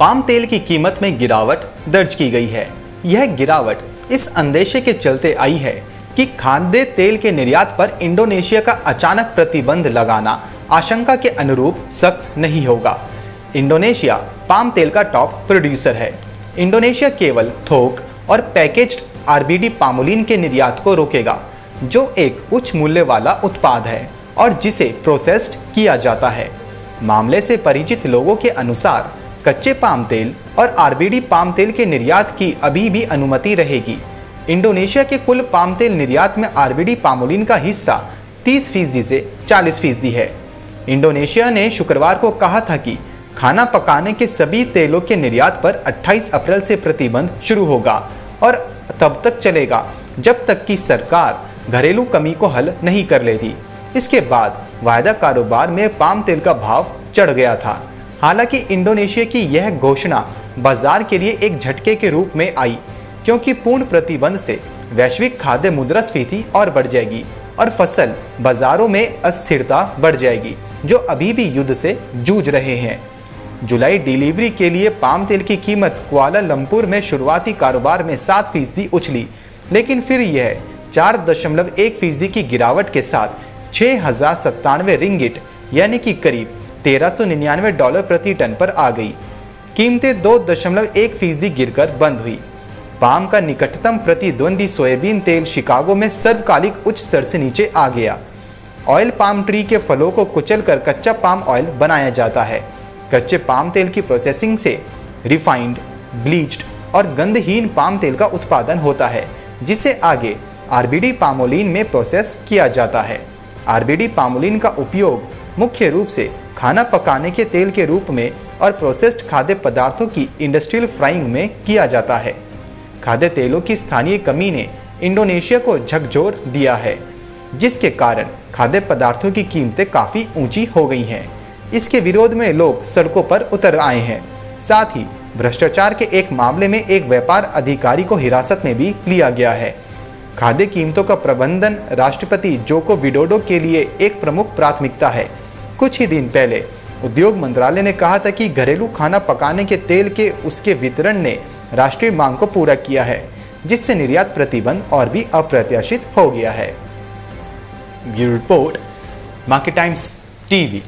Palm तेल की कीमत में गिरावट दर्ज की गई है। यह गिरावट इस अंदेशे के चलते आई है कि खाद्य तेल के निर्यात पर इंडोनेशिया का अचानक प्रतिबंध लगाना आशंका के अनुरूप सख्त नहीं होगा। इंडोनेशिया पाम तेल का टॉप प्रोड्यूसर है। इंडोनेशिया केवल थोक और पैकेज्ड आरबीडी पामोलिन के निर्यात को रोकेगा, जो एक उच्च मूल्य वाला उत्पाद है और जिसे प्रोसेस्ड किया जाता है। मामले से परिचित लोगों के अनुसार कच्चे पाम तेल और आरबीडी पाम तेल के निर्यात की अभी भी अनुमति रहेगी। इंडोनेशिया के कुल पाम तेल निर्यात में आरबीडी पामोलिन का हिस्सा 30 फ़ीसदी से 40 फ़ीसदी है। इंडोनेशिया ने शुक्रवार को कहा था कि खाना पकाने के सभी तेलों के निर्यात पर 28 अप्रैल से प्रतिबंध शुरू होगा और तब तक चलेगा, जब तक कि सरकार घरेलू कमी को हल नहीं कर लेती। इसके बाद वायदा कारोबार में पाम तेल का भाव चढ़ गया था। हालाँकि इंडोनेशिया की यह घोषणा बाज़ार के लिए एक झटके के रूप में आई, क्योंकि पूर्ण प्रतिबंध से वैश्विक खाद्य मुद्रास्फीति और बढ़ जाएगी और फ़सल बाजारों में अस्थिरता बढ़ जाएगी, जो अभी भी युद्ध से जूझ रहे हैं। जुलाई डिलीवरी के लिए पाम तेल की कीमत कुआलालंपुर में शुरुआती कारोबार में सात फ़ीसदी उछली, लेकिन फिर यह चार दशमलव एक फ़ीसदी की गिरावट के साथ छः हज़ार सत्तानवे रिंगिट, यानी कि करीब तेरह सौ निन्यानवे डॉलर प्रति टन पर आ गई। कीमतें दो दशमलव एक फ़ीसदी गिरकर बंद हुई। पाम का निकटतम प्रतिद्वंदी सोयाबीन तेल शिकागो में सर्वकालिक उच्च स्तर से नीचे आ गया। ऑयल पाम ट्री के फलों को कुचल कर कच्चा पाम ऑयल बनाया जाता है। कच्चे पाम तेल की प्रोसेसिंग से रिफाइंड, ब्लीच्ड और गंधहीन पाम तेल का उत्पादन होता है, जिसे आगे आरबीडी पामोलिन में प्रोसेस किया जाता है। आरबीडी पामोलिन का उपयोग मुख्य रूप से खाना पकाने के तेल के रूप में और प्रोसेस्ड खाद्य पदार्थों की इंडस्ट्रियल फ्राइंग में किया जाता है। खाद्य तेलों की स्थानीय कमी ने इंडोनेशिया को झकझोर दिया है, जिसके कारण खाद्य पदार्थों की कीमतें काफ़ी ऊँची हो गई हैं। इसके विरोध में लोग सड़कों पर उतर आए हैं। साथ ही भ्रष्टाचार के एक मामले में एक व्यापार अधिकारी को हिरासत में भी लिया गया है। खाद्य कीमतों का प्रबंधन राष्ट्रपति जोको विडोडो के लिए एक प्रमुख प्राथमिकता है कुछ ही दिन पहले, उद्योग मंत्रालय ने कहा था कि घरेलू खाना पकाने के तेल के उसके वितरण ने राष्ट्रीय मांग को पूरा किया है, जिससे निर्यात प्रतिबंध और भी अप्रत्याशित हो गया है। Bureau report, Market Times, TV.